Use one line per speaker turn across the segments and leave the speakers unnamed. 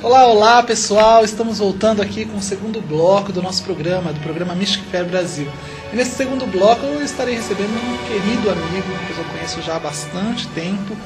Olá, olá pessoal, estamos voltando aqui com o segundo bloco do nosso programa, do programa Mystic Fair Brasil. E nesse segundo bloco eu estarei recebendo um querido amigo que eu conheço já há bastante tempo,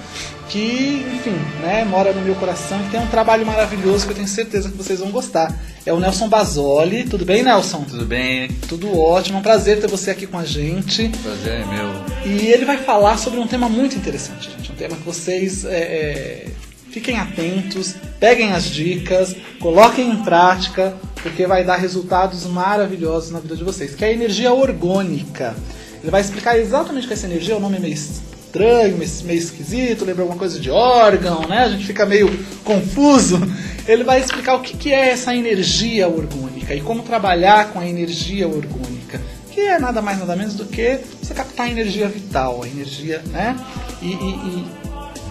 que, enfim, né, mora no meu coração e tem um trabalho maravilhoso que eu tenho certeza que vocês vão gostar. É o Nelson Basoli. Tudo bem, Nelson?
Tudo bem?
Tudo ótimo. É um prazer ter você aqui com a gente.
Prazer é meu.
E ele vai falar sobre um tema muito interessante, gente. Um tema que vocês é, é, fiquem atentos, peguem as dicas, coloquem em prática, porque vai dar resultados maravilhosos na vida de vocês, que é a energia orgânica. Ele vai explicar exatamente o que é essa energia, o nome é meio estranho, meio esquisito, lembra alguma coisa de órgão, né? A gente fica meio confuso. Ele vai explicar o que é essa energia orgânica e como trabalhar com a energia orgânica, que é nada mais nada menos do que você captar a energia vital, a energia, né? E, e, e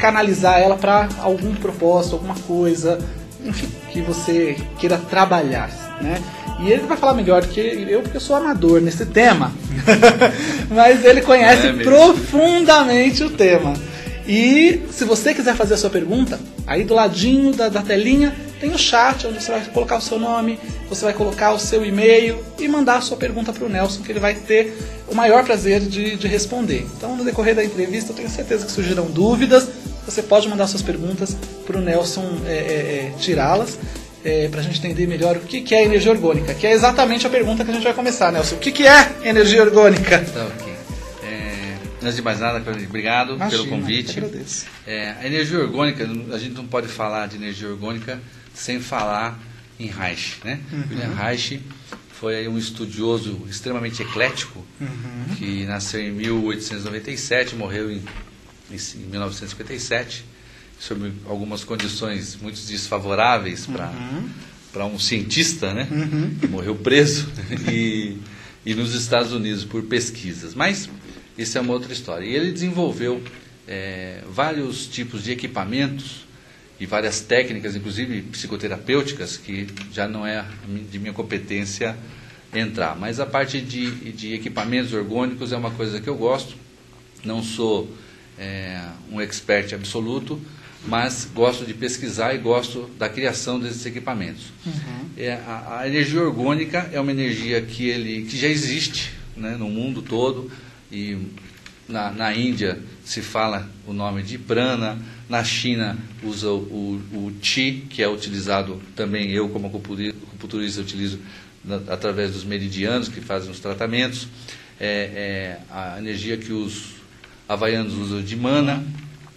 canalizar ela para algum propósito, alguma coisa, enfim, que você queira trabalhar, né? E ele vai falar melhor que eu, porque eu sou amador nesse tema. Mas ele conhece é profundamente o tema. E se você quiser fazer a sua pergunta, aí do ladinho da, da telinha tem o chat onde você vai colocar o seu nome, você vai colocar o seu e-mail e mandar a sua pergunta para o Nelson, que ele vai ter o maior prazer de, de responder. Então, no decorrer da entrevista, eu tenho certeza que surgirão dúvidas. Você pode mandar suas perguntas para o Nelson é, é, é, tirá-las é, para a gente entender melhor o que, que é energia orgânica, que é exatamente a pergunta que a gente vai começar, Nelson. O que, que é energia orgânica?
Tá, ok. Antes de mais nada, obrigado Imagina, pelo convite.
agradeço.
É, a energia orgânica, a gente não pode falar de energia orgânica sem falar em Reich. Né? Uhum. William Reich foi um estudioso extremamente eclético, uhum. que nasceu em 1897, morreu em, em 1957 sobre algumas condições muito desfavoráveis para uhum. um cientista, né? Uhum. Que morreu preso e, e nos Estados Unidos por pesquisas. Mas isso é uma outra história. E ele desenvolveu é, vários tipos de equipamentos e várias técnicas, inclusive psicoterapêuticas, que já não é de minha competência entrar. Mas a parte de, de equipamentos orgânicos é uma coisa que eu gosto. Não sou é, um expert absoluto, mas gosto de pesquisar e gosto da criação desses equipamentos. Uhum. É, a, a, energia orgânica é uma energia que, ele, que já existe né, no mundo todo e na, na Índia se fala o nome de prana, na China usa o, o, o Qi, que é utilizado também eu como acupunturista utilizo na, através dos meridianos que fazem os tratamentos, é, é a energia que os havaianos usam de mana,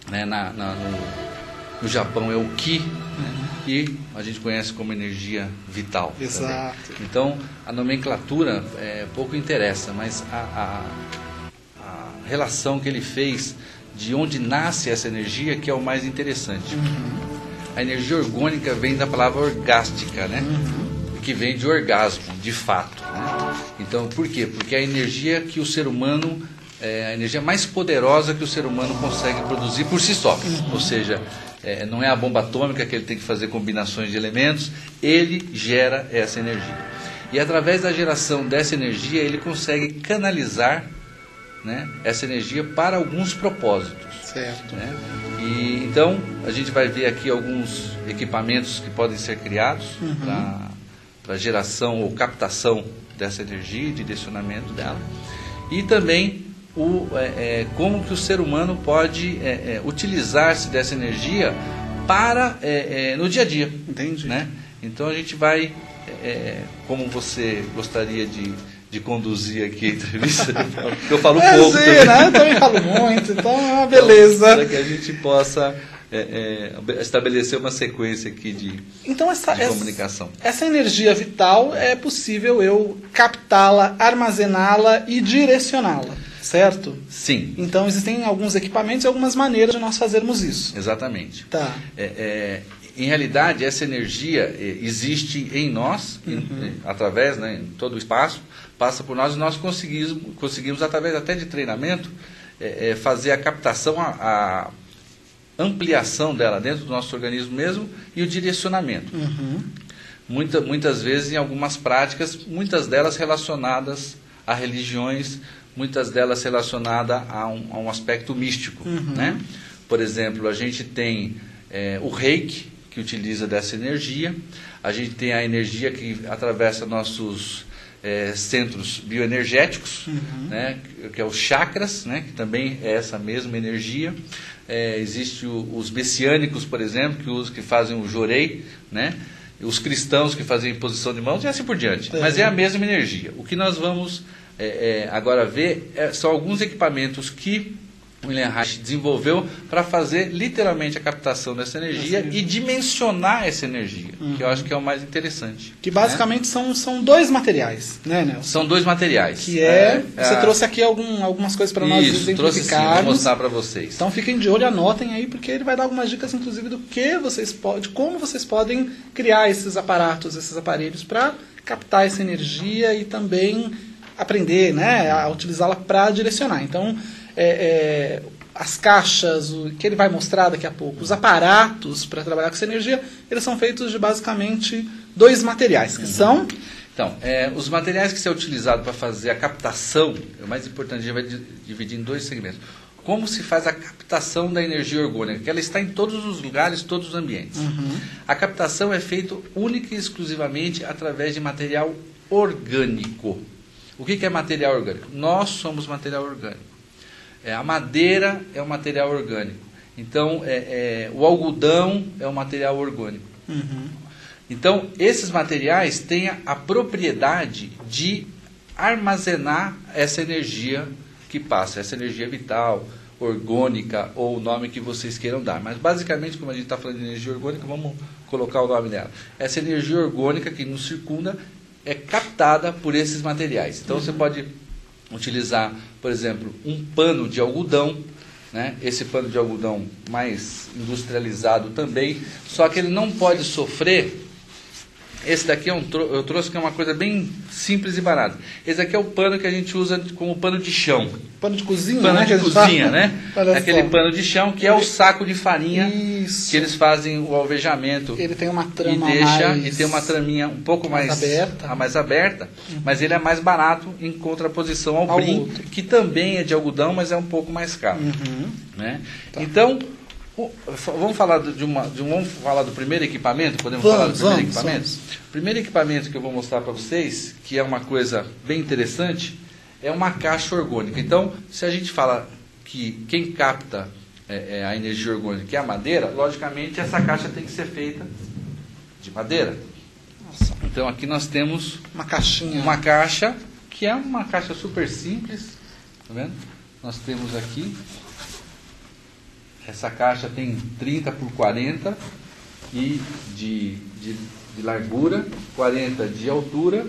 né, na, na no, no Japão é o Ki, né? que a gente conhece como energia vital.
Exato.
Também. Então, a nomenclatura é, pouco interessa, mas a, a, relação que ele fez de onde nasce essa energia que é o mais interessante. Uhum. A energia orgânica vem da palavra orgástica, né? Uhum. Que vem de orgasmo, de fato. Né? Então, por quê? Porque é a energia que o ser humano é a energia mais poderosa que o ser humano consegue produzir por si só. Uhum. Ou seja, é, não é a bomba atômica que ele tem que fazer combinações de elementos, ele gera essa energia. E através da geração dessa energia, ele consegue canalizar né, essa energia para alguns propósitos.
Certo.
Né? E, então, a gente vai ver aqui alguns equipamentos que podem ser criados uhum. para geração ou captação dessa energia direcionamento dela. E também o, é, é, como que o ser humano pode é, é utilizar-se dessa energia para é, é, no dia a dia.
Entendi.
Né? Então a gente vai, como você gostaria de, de conduzir aqui a entrevista, porque eu falo
é,
pouco.
Sim, também. Né? Eu também falo muito, então é uma beleza.
Então, para que a gente possa é, é, estabelecer uma sequência aqui de,
então essa,
de comunicação.
Essa, essa energia vital é possível eu captá-la, armazená-la e direcioná-la certo?
Sim.
Então existem alguns equipamentos e algumas maneiras de nós fazermos isso.
Exatamente.
Tá.
É, é, em realidade, essa energia é, existe em nós, uhum. em, através, né, em todo o espaço, passa por nós e nós conseguimos, conseguimos através até de treinamento, é, é, fazer a captação, a, a, ampliação dela dentro do nosso organismo mesmo e o direcionamento. Uhum. Muita, muitas vezes em algumas práticas, muitas delas relacionadas a religiões muitas delas relacionadas a um, a um aspecto místico. Uhum. Né? Por exemplo, a gente tem é, o reiki, que utiliza dessa energia. A gente tem a energia que atravessa nossos é, centros bioenergéticos, uhum. né, que é os chakras, né, que também é essa mesma energia. É, existe o, os messiânicos, por exemplo, que, os, que fazem o jorei, né, os cristãos que fazem imposição de mãos e assim por diante. É. Mas é a mesma energia. O que nós vamos é, é, agora ver é, são alguns equipamentos que William Reich desenvolveu para fazer literalmente a captação dessa energia e dimensionar essa energia, uhum. que eu acho que é o mais interessante.
Que basicamente né? são, são dois materiais, né, Nelson?
São dois materiais.
Que é, é você é, trouxe aqui algum, algumas coisas para nós
exemplificarmos. trouxe sim, vou mostrar para vocês.
Então fiquem de olho, anotem aí, porque ele vai dar algumas dicas, inclusive, do que vocês podem, como vocês podem criar esses aparatos, esses aparelhos para captar essa energia e também aprender né, a utilizá-la para direcionar. Então, é, é, as caixas, o que ele vai mostrar daqui a pouco, os aparatos para trabalhar com essa energia, eles são feitos de basicamente dois materiais, que uhum. são.
Então, é, os materiais que são utilizados para fazer a captação, é o mais importante, a gente vai dividir em dois segmentos. Como se faz a captação da energia orgânica, que ela está em todos os lugares, todos os ambientes. Uhum. A captação é feita única e exclusivamente através de material orgânico. O que é material orgânico? Nós somos material orgânico. É, a madeira é um material orgânico. Então, é, é, o algodão é um material orgânico. Uhum. Então, esses materiais têm a, propriedade de armazenar essa energia que passa, essa energia vital, orgânica ou o nome que vocês queiram dar. Mas basicamente, como a gente está falando de energia orgânica, vamos colocar o nome dela. Essa energia orgânica que nos circunda é captada por esses materiais. Então uhum. você pode utilizar, por exemplo, um pano de algodão, né? esse pano de algodão mais industrializado também, só que ele não pode sofrer esse daqui é um, eu trouxe que é uma coisa bem simples e barata. Esse aqui é o pano que a gente usa como pano de chão.
Pano de cozinha,
pano
né?
de cozinha, né? Aquele pano de chão que é o saco de farinha
Isso.
que eles fazem o alvejamento.
Ele tem uma trama
e deixa
mais...
e tem uma traminha um pouco mais,
mais aberta,
mais aberta, uhum. mas ele é mais barato em contraposição ao, ao brim, outro. que também é de algodão, mas é um pouco mais caro, uhum. né? Tá. Então Vamos falar de uma, de um, vamos falar do primeiro equipamento? Podemos
vamos,
falar do primeiro
vamos,
equipamento?
Vamos.
Primeiro equipamento que eu vou mostrar para vocês, que é uma coisa bem interessante, é uma caixa orgânica. Então, se a gente fala que quem capta é, é a energia orgânica é a madeira, logicamente essa caixa tem que ser feita de madeira. Nossa. Então aqui nós temos
uma caixinha,
uma caixa que é uma caixa super simples, tá vendo? Nós temos aqui essa caixa tem 30 por 40 e de, de, de largura, 40 de altura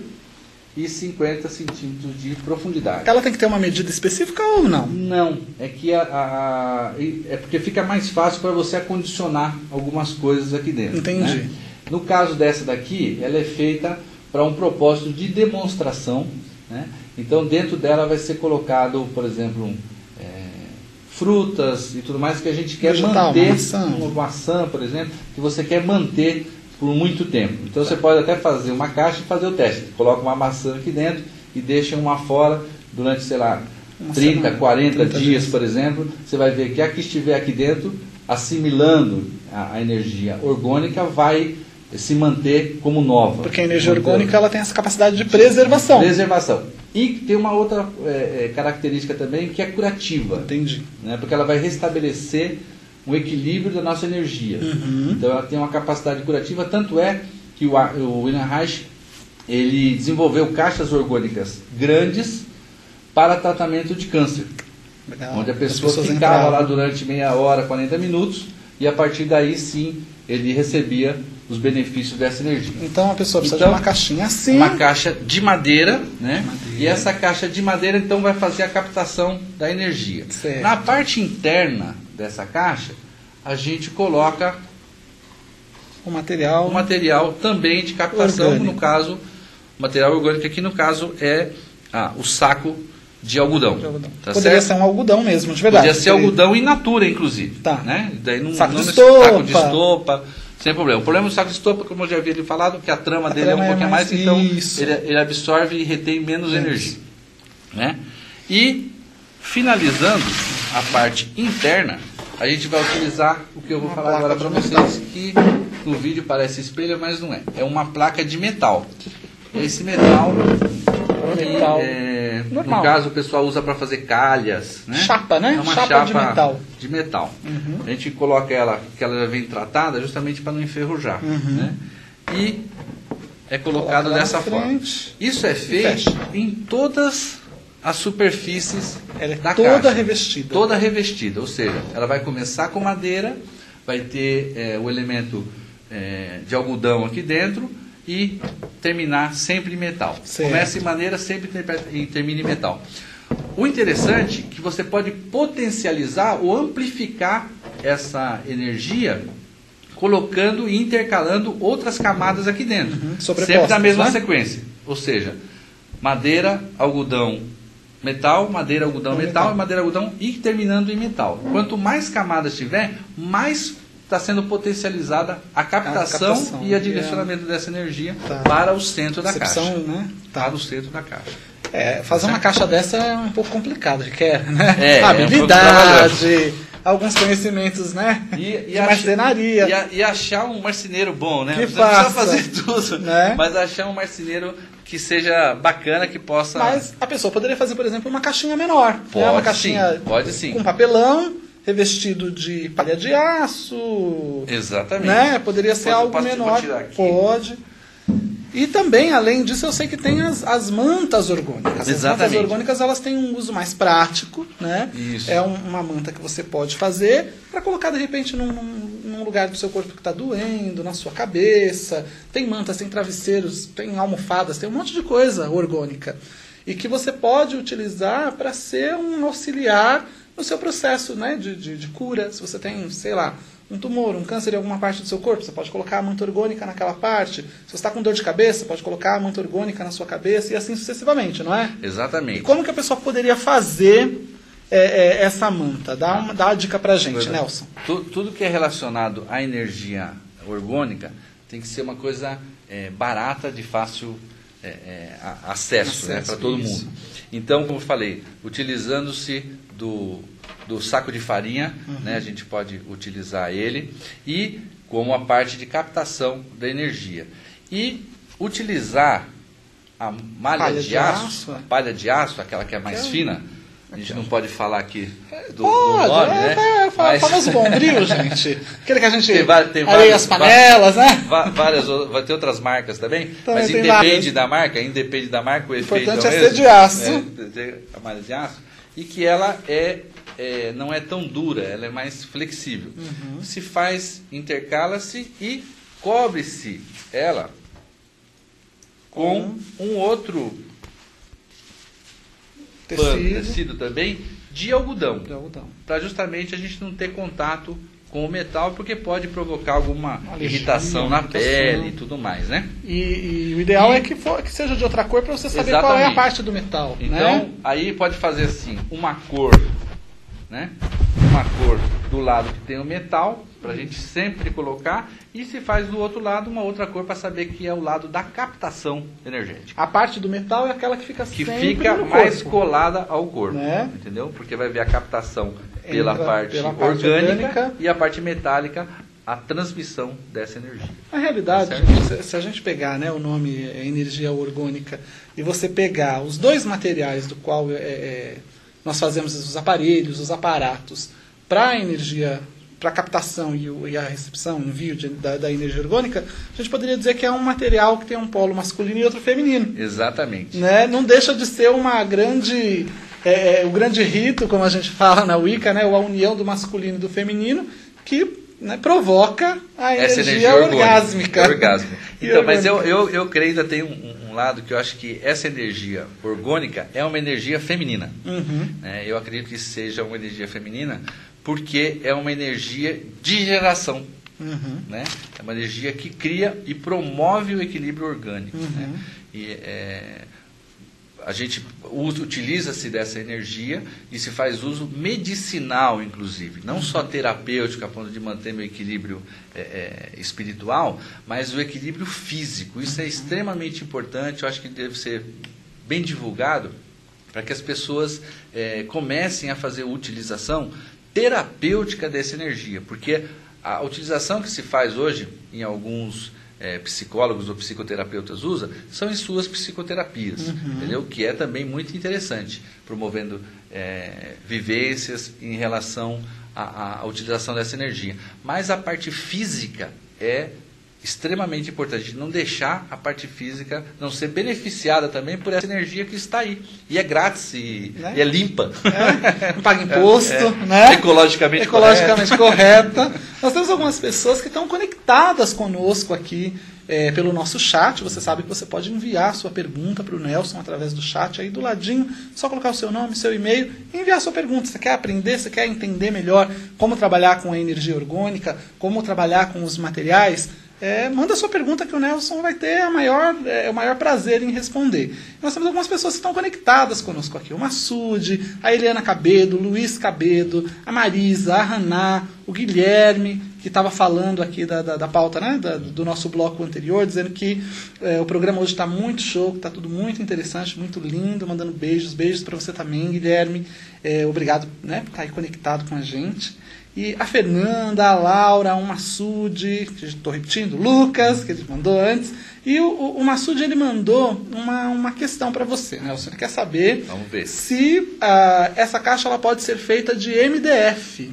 e 50 centímetros de profundidade.
Ela tem que ter uma medida específica ou não?
Não, é que a, a, a é porque fica mais fácil para você acondicionar algumas coisas aqui dentro.
Entendi.
Né? No caso dessa daqui, ela é feita para um propósito de demonstração. Né? Então, dentro dela vai ser colocado, por exemplo, um, frutas e tudo mais que a gente quer
Vegetal,
manter,
maçã.
uma maçã, por exemplo, que você quer manter por muito tempo. Então você pode até fazer uma caixa e fazer o teste. Coloca uma maçã aqui dentro e deixa uma fora durante, sei lá, uma 30, semana, 40 30 dias, dias, por exemplo. Você vai ver que a que estiver aqui dentro, assimilando a, a energia orgânica, vai se manter como nova.
Porque a energia orgânica ela tem essa capacidade de preservação.
Preservação. E tem uma outra é, é, característica também que é curativa.
Entendi.
Né? Porque ela vai restabelecer um equilíbrio da nossa energia. Uhum. Então ela tem uma capacidade curativa, tanto é que o, o William Reich ele desenvolveu caixas orgânicas grandes para tratamento de câncer. Legal. Onde a pessoa ficava lá durante meia hora, 40 minutos, e a partir daí sim ele recebia os benefícios dessa energia.
Então a pessoa precisa então, de uma caixinha assim.
Uma caixa de madeira, né? Madeira. E essa caixa de madeira então vai fazer a captação da energia.
Certo.
Na parte interna dessa caixa, a gente coloca
o material,
o material também de captação, orgânico. no caso, material orgânico aqui no caso é ah, o saco de algodão. De algodão.
Tá Poderia certo? ser um algodão mesmo, de verdade.
Poderia ser algodão in natura, inclusive.
Tá.
Né? Daí não,
saco,
não
de estopa.
saco de estopa. Sem problema. O problema do saco de estopa, como eu já havia falado, que a trama a dele trama é um pouquinho é mais, mais então ele, ele, absorve e retém menos Isso. energia. Né? E finalizando a parte interna, a gente vai utilizar o que eu vou
Uma
falar agora para vocês, que no vídeo parece espelho, mas não é. É uma placa de metal. Esse metal,
Metal
é, no caso o pessoal usa para fazer calhas, né?
Chapa, né?
É uma
Chapa
chapa,
de metal.
de metal.
Uhum.
A gente coloca ela, que ela já vem tratada, justamente para não enferrujar,
Uhum.
né? E é colocado
Coloca
dessa forma. Isso é feito em todas as superfícies
Ela é
da
toda
caixa.
revestida.
Toda revestida, ou seja, ela vai começar com madeira, vai ter é, o elemento é, de algodão aqui dentro e terminar sempre em metal.
Certo.
Começa em madeira, sempre e termina em metal. O interessante é que você pode potencializar ou amplificar essa energia colocando e intercalando outras camadas aqui dentro.
Uhum,
sempre na mesma
né?
sequência. Ou seja, madeira, algodão, metal, madeira, algodão, metal,
metal.
e madeira, algodão e terminando em metal. Quanto mais camadas tiver, mais está sendo potencializada a captação,
captação
e a
e
direcionamento dessa energia
Tá.
para o centro da
Recepção,
caixa.
né?
Para o centro da caixa.
É, fazer uma caixa dessa é um pouco complicado, requer, né?
É, é um
Habilidade, alguns conhecimentos, né?
E,
de marcenaria.
E, a- e achar um marceneiro bom, né?
Que
Você não precisa
faça,
fazer tudo,
né?
mas achar um marceneiro que seja bacana, que possa.
Mas a pessoa poderia fazer, por exemplo, uma caixinha menor. né?
Pode
Uma
sim,
caixinha
pode sim.
com papelão, revestido de palha de aço.
Exatamente.
Né? Poderia ser
Posso-
algo menor. Pode. E também, além disso, eu sei que tem as, as mantas orgânicas. As mantas
Exatamente.
orgânicas elas têm um uso mais prático, né?
Isso.
É um- uma manta que você pode fazer para colocar de repente num- num lugar do seu corpo que está doendo, na sua cabeça. Tem mantas, tem travesseiros, tem almofadas, tem um monte de coisa orgânica. E que você pode utilizar para ser um auxiliar no seu processo né, de, de, de cura. Se você tem, sei lá, um tumor, um câncer em alguma parte do seu corpo, você pode colocar a manta orgânica naquela parte. Se você está com dor de cabeça, pode colocar a manta orgânica na sua cabeça e assim sucessivamente, não é? E
Exatamente.
como que a pessoa poderia fazer é, é, essa manta? Dá uma, dá uma dica pra gente,
Pois é.
Nelson.
Tu- tudo que é relacionado à energia orgânica tem que ser uma coisa é, barata, de fácil é, é, a- acesso, né,
Acesso,
para todo
isso.
mundo. Então, como eu falei, utilizando-se do, do saco de farinha,
Uhum.
né, a gente pode utilizar ele, e como a parte de captação da energia. E utilizar a malha
Palha
de,
de
aço,
é.
palha de aço, aquela que é mais
Aquela-
fina, a gente não pode falar aqui do, do
Pode,
nome,
é,
né?
é,
Mas-
famoso bombril, gente. Aquele que a gente
Tem vários- tem
areia
vários-
as panelas, né?
Várias, o- vai ter outras marcas também,
Também
mas independe
várias.
da marca, independe da marca, o efeito
importante
é o
é ser de aço.
É, a malha de aço. E que ela é, é, não é tão dura, ela é mais flexível.
Uhum.
Se faz, intercala-se e cobre-se ela com um outro pano,
Tecido
tecido também de algodão
de algodão.
para justamente a gente não ter contato com o metal, porque pode provocar alguma
Alergia,
irritação na
irritação.
pele e tudo mais, né?
E, e o ideal
E-
é que, for- que seja de outra cor para você saber qual é a
Exatamente.
parte do metal.
Então,
né?
aí pode fazer assim, uma cor, né? Uma cor do lado que tem o metal, para a gente sempre colocar, e se faz do outro lado uma outra cor para saber que é o lado da captação energética.
A parte do metal é aquela que fica
Que fica mais
corpo.
colada ao corpo,
Né?
entendeu? Porque vai ver a captação pela
Entra
parte,
pela parte
orgânica,
orgânica.
e a parte metálica, a transmissão dessa energia.
Na realidade,
Tá
se a gente pegar né, o nome é, energia orgânica e você pegar os dois materiais do qual é, é, nós fazemos os aparelhos, os aparatos para a energia, para a captação e, o- e a recepção, envio de- da, da energia orgânica, a gente poderia dizer que é um material que tem um polo masculino e outro feminino.
Exatamente.
Né? Não deixa de ser uma grande é, é, o grande rito, como a gente fala na Wicca, né? a união do masculino e do feminino, que né, provoca a energia,
energia orgânica.
orgásmica.
Orgásmica. Então, mas eu, eu, eu creio ainda tem um, um lado que eu acho que essa energia orgânica é uma energia feminina.
Uhum.
né? Eu acredito que seja uma energia feminina porque é uma energia de geração.
Uhum.
Né? É uma energia que cria e promove o equilíbrio orgânico.
Uhum.
né? E é, a gente utiliza-se dessa energia e se faz uso medicinal, inclusive. Não só terapêutico, a ponto de manter meu equilíbrio é, é, espiritual, mas o equilíbrio físico. Isso é extremamente importante, eu acho que deve ser bem divulgado para que as pessoas é, comecem a fazer utilização terapêutica dessa energia, porque a utilização que se faz hoje em alguns é, psicólogos ou psicoterapeutas usa são em suas psicoterapias, uhum. entendeu? Que é também muito interessante, promovendo é, vivências em relação à, à utilização dessa energia. Mas a parte física é extremamente importante não deixar a parte física não ser beneficiada também por essa energia que está aí e é grátis e, né? e é limpa
é, não paga imposto é, é, né
ecologicamente
ecologicamente correta. correta nós temos algumas pessoas que estão conectadas conosco aqui é, pelo nosso chat. Você sabe que você pode enviar sua pergunta para o Nelson através do chat aí do ladinho. Só colocar o seu nome, seu e-mail e enviar sua pergunta. Você quer aprender, você quer entender melhor como trabalhar com a energia orgânica, como trabalhar com os materiais? É, manda sua pergunta que o Nelson vai ter maior, é, o maior prazer em responder. Nós temos algumas pessoas que estão conectadas conosco aqui. O Massude, a Eliana Cabedo, o Luiz Cabedo, a Marisa, a Haná, o Guilherme, que estava falando aqui da, da, da pauta né, da, do nosso bloco anterior, dizendo que é, o programa hoje está muito show, está tudo muito interessante, muito lindo, mandando beijos, beijos para você também, Guilherme. É, obrigado né, por estar aí conectado com a gente. E a Fernanda, a Laura, o Massude, que estou repetindo, Lucas, que ele mandou antes. E o, o, ele mandou uma, uma questão para você, né? Você quer saber
Vamos ver.
se uh, essa caixa ela pode ser feita de MDF.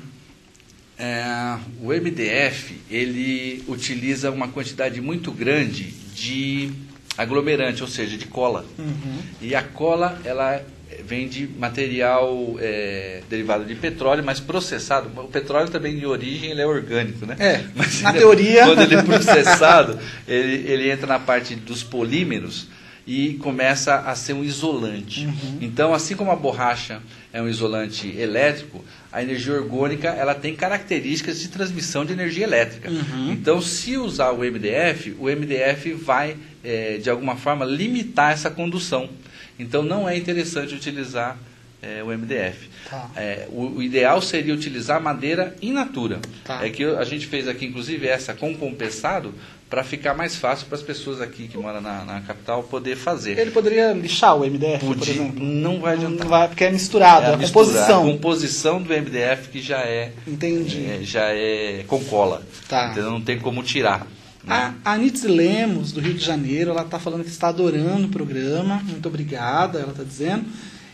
É, o MDF ele utiliza uma quantidade muito grande de aglomerante, ou seja, de cola. Uhum. E a cola ela vem de material é, derivado de petróleo, mas processado. O petróleo também de origem ele é orgânico, né?
É,
mas
na teoria.
Quando ele é processado, ele, ele entra na parte dos polímeros e começa a ser um isolante. Uhum. Então, assim como a borracha é um isolante elétrico, a energia orgânica ela tem características de transmissão de energia elétrica. Uhum. Então, se usar o MDF, o MDF vai, é, de alguma forma, limitar essa condução. Então não é interessante utilizar é, o MDF. Tá. É, o, o, ideal seria utilizar madeira in natura. Tá. É que a gente fez aqui, inclusive, essa com compensado para ficar mais fácil para as pessoas aqui que moram na, na, capital poder fazer.
Ele poderia lixar o MDF,
Podia, por exemplo? Não vai adiantar.
Não vai, porque é misturado, é a, a composição.
A composição do MDF que já é,
Entendi.
É, já é com cola. Tá. Então não tem como tirar.
A, a Nitz Lemos, do Rio de Janeiro, ela está falando que está adorando o programa. Muito obrigada, ela está dizendo.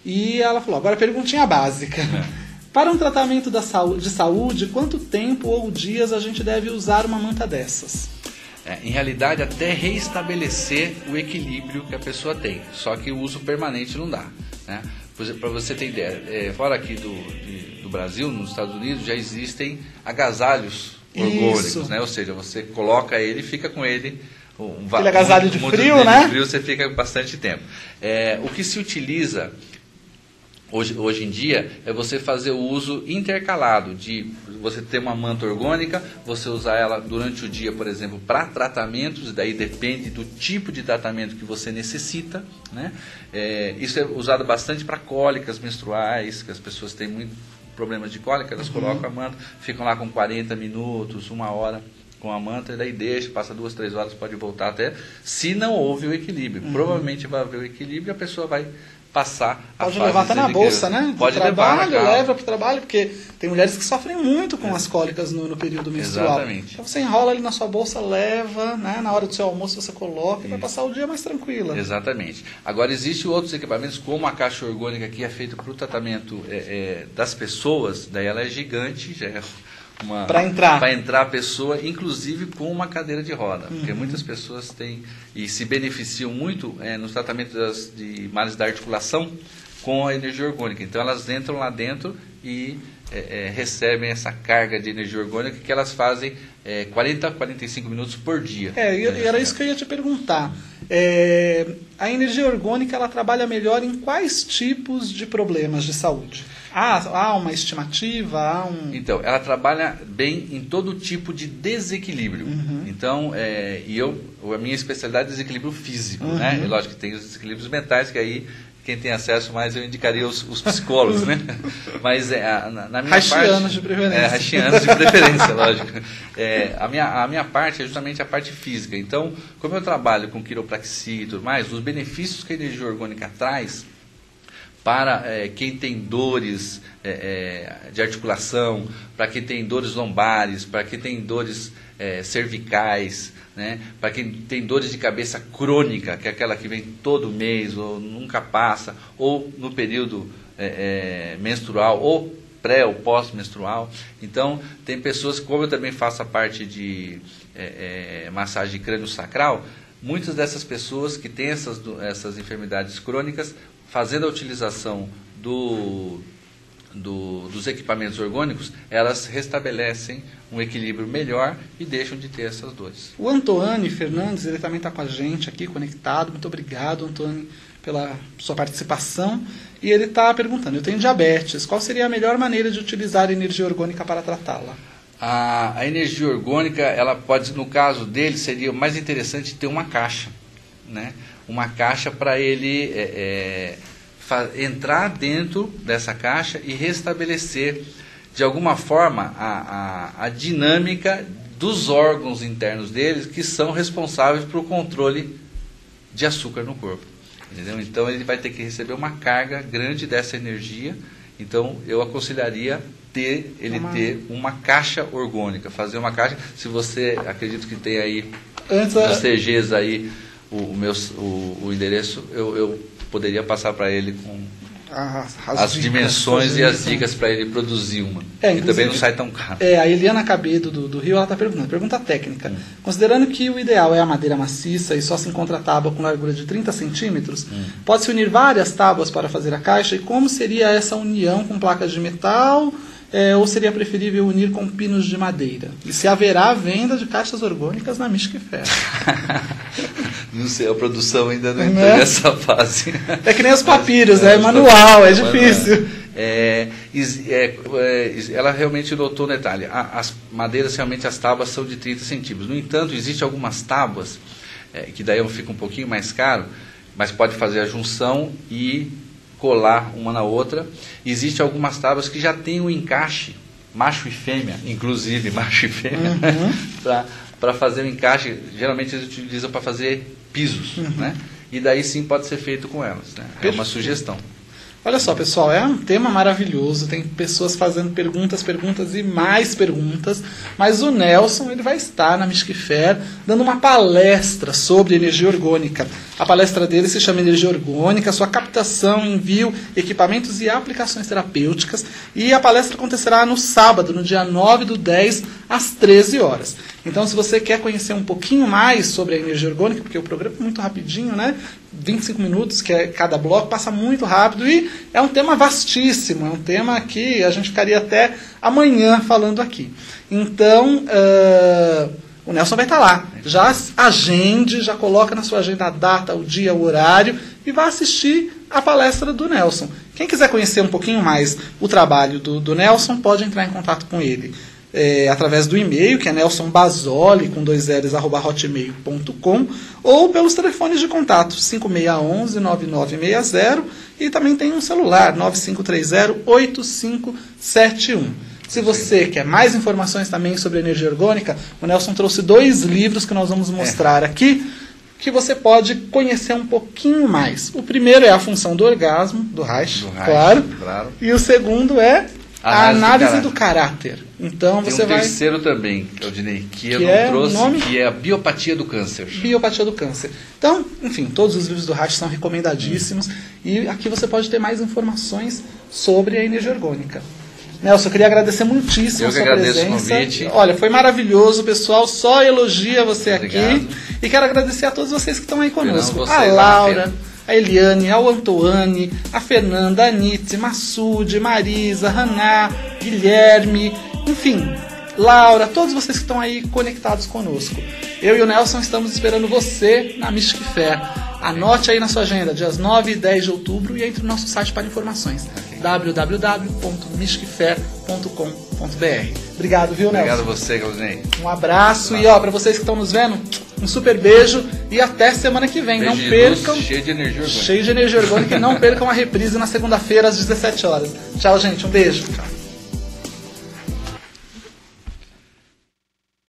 E ela falou, agora a perguntinha básica. É. Para um tratamento da saúde, de saúde, quanto tempo ou dias a gente deve usar uma manta dessas?
É, em realidade, até reestabelecer o equilíbrio que a pessoa tem. Só que o uso permanente não dá. Né? Para você ter ideia, é, fora aqui do, de, do Brasil, nos Estados Unidos, já existem agasalhos orgânicos, né? Ou seja, você coloca ele e fica com ele
um, Aquele agasalho de frio, né?
De frio você fica bastante tempo. É, o que se utiliza hoje, hoje em dia é você fazer o uso intercalado de você ter uma manta orgânica, você usar ela durante o dia, por exemplo, para tratamentos, daí depende do tipo de tratamento que você necessita. Né? É, isso é usado bastante para cólicas menstruais, que as pessoas têm muito problemas de cólica, elas uhum. colocam a manta, ficam lá com 40 minutos, uma hora com a manta, e daí deixa, passa duas, três horas, pode voltar até, se não houve o equilíbrio. Uhum. Provavelmente vai haver o equilíbrio e a pessoa vai passar
a Pode levar até na bolsa, né?
Pode
trabalho,
levar
leva para o trabalho, porque tem mulheres que sofrem muito com é. as cólicas no, no, período menstrual.
Exatamente.
Então você enrola ali na sua bolsa, leva, né? Na hora do seu almoço você coloca Isso. e vai passar o dia mais tranquila.
Exatamente. Agora existem outros equipamentos, como a caixa orgânica que é feita para o tratamento é, é, das pessoas, daí ela é gigante, já é
para entrar
para entrar a pessoa inclusive com uma cadeira de roda uhum. porque muitas pessoas têm e se beneficiam muito é, nos tratamentos das, de males da articulação com a energia orgânica então elas entram lá dentro e é, é, recebem essa carga de energia orgânica que elas fazem é, 40 a 45 minutos por dia.
É, e era isso que eu ia te perguntar. É, a energia orgânica ela trabalha melhor em quais tipos de problemas de saúde? Há, há uma estimativa? Há um...
Então, ela trabalha bem em todo tipo de desequilíbrio. Uhum. Então, é, e eu, a minha especialidade é desequilíbrio físico, uhum. né? E lógico que tem os desequilíbrios mentais, que aí quem tem acesso mais eu indicaria os, os psicólogos, né? Mas é, na, na minha
Rachianos
parte...
de preferência. É,
rachianos de preferência, lógico. É, a, minha, a minha parte é justamente a parte física. Então, como eu trabalho com quiropraxia e tudo mais, os benefícios que a energia orgânica traz para é, quem tem dores é, é, de articulação, para quem tem dores lombares, para quem tem dores é, cervicais, né? para quem tem dores de cabeça crônica, que é aquela que vem todo mês ou nunca passa, ou no período é, é, menstrual, ou pré ou pós-menstrual. Então, tem pessoas, como eu também faço a parte de massagem crânio-sacral, muitas dessas pessoas que têm essas, essas enfermidades crônicas fazendo a utilização do, do, dos equipamentos orgânicos, elas restabelecem um equilíbrio melhor e deixam de ter essas dores.
O Antônio Fernandes, ele também está com a gente aqui conectado. Muito obrigado, Antônio, pela sua participação. E ele está perguntando: eu tenho diabetes, qual seria a melhor maneira de utilizar a energia orgânica para tratá-la?
A, a, energia orgânica, ela pode, no caso dele, seria mais interessante ter uma caixa, né? Uma caixa para ele é, é, entrar dentro dessa caixa e restabelecer de alguma forma a, a, a dinâmica dos órgãos internos deles que são responsáveis para o controle de açúcar no corpo. Entendeu? Então ele vai ter que receber uma carga grande dessa energia. Então eu aconselharia ter ele uma... ter uma caixa orgânica, fazer uma caixa. Se você acredito que tem aí Antes, os CGs aí o, o, meu, o, o endereço, eu, eu poderia passar para ele com as, as, as dimensões e as dicas para ele produzir uma. É, e também não sai tão caro.
É, a Eliana Cabedo do, do Rio ela está perguntando, pergunta técnica. Hum. Considerando que o ideal é a madeira maciça e só se encontra tábua com largura de 30 centímetros, hum. pode-se unir várias tábuas para fazer a caixa e como seria essa união com placas de metal é, ou seria preferível unir com pinos de madeira? E se haverá venda de caixas orgânicas na Mystic Fair?
não sei, a produção ainda não entrou né? nessa fase.
É que nem os papiros, é, é manual, é difícil.
É, é, é, ela realmente notou um detalhe. As madeiras, realmente, as tábuas são de 30 centímetros. No entanto, existem algumas tábuas, é, que daí fica um pouquinho mais caro, mas pode fazer a junção e colar uma na outra. Existem algumas tábuas que já têm o um encaixe, macho e fêmea, inclusive macho e fêmea, uhum. para fazer o encaixe. Geralmente eles utilizam para fazer pisos, uhum. né? E daí sim pode ser feito com elas. Né? É uma sugestão.
Olha só, pessoal, é um tema maravilhoso. Tem pessoas fazendo perguntas, perguntas e mais perguntas. Mas o Nelson ele vai estar na Mystic Fair dando uma palestra sobre energia orgânica. A palestra dele se chama Energia Orgânica, sua captação, envio, equipamentos e aplicações terapêuticas. E a palestra acontecerá no sábado, no dia 9 do 10, às 13 horas. Então, se você quer conhecer um pouquinho mais sobre a energia orgânica, porque o programa é muito rapidinho, né? 25 minutos, que é cada bloco, passa muito rápido e é um tema vastíssimo, é um tema que a gente ficaria até amanhã falando aqui. Então, uh, o Nelson vai estar lá. Já agende, já coloca na sua agenda a data, o dia, o horário e vai assistir a palestra do Nelson. Quem quiser conhecer um pouquinho mais o trabalho do, do Nelson, pode entrar em contato com ele é, através do e-mail, que é nelsonbasoli, com dois L's, arroba hotmail.com, ou pelos telefones de contato 5611-9960 e também tem um celular 9530-8571. Se você quer mais informações também sobre energia orgânica, o Nelson trouxe dois livros que nós vamos mostrar é. aqui, que você pode conhecer um pouquinho mais. O primeiro é a função do orgasmo, do Reich, do Reich claro. claro. E o segundo é a análise, do, caráter. do caráter. Então
Tem
você
um
vai.
terceiro também, Claudinei, que, que eu não é trouxe, nome? que é a biopatia do câncer.
Biopatia do câncer. Então, enfim, todos os livros do Reich são recomendadíssimos hum. e aqui você pode ter mais informações sobre a energia orgânica. Nelson, eu queria agradecer muitíssimo eu a sua presença. Olha, foi maravilhoso, pessoal. Só elogia você Obrigado. aqui. E quero agradecer a todos vocês que estão aí conosco. a Laura a Eliane, ao Antoine, a Fernanda, a Anitte, Massude, Marisa, Haná, Guilherme, enfim, Laura, todos vocês que estão aí conectados conosco. Eu e o Nelson estamos esperando você na Mystic Fair. Anote aí na sua agenda, dias 9 e 10 de outubro, e entre no nosso site para informações www.mysticfair.com.br. Obrigado, viu,
Nelson?
Obrigado
a você, Claudinei.
Um abraço e ó, para vocês que estão nos vendo, um super beijo e até semana que vem.
Beijo
não percam.
Luz, cheio de energia orgânica.
Cheio de energia orgânica e não percam a reprise na segunda-feira às 17 horas. Tchau, gente. Um beijo. Tchau.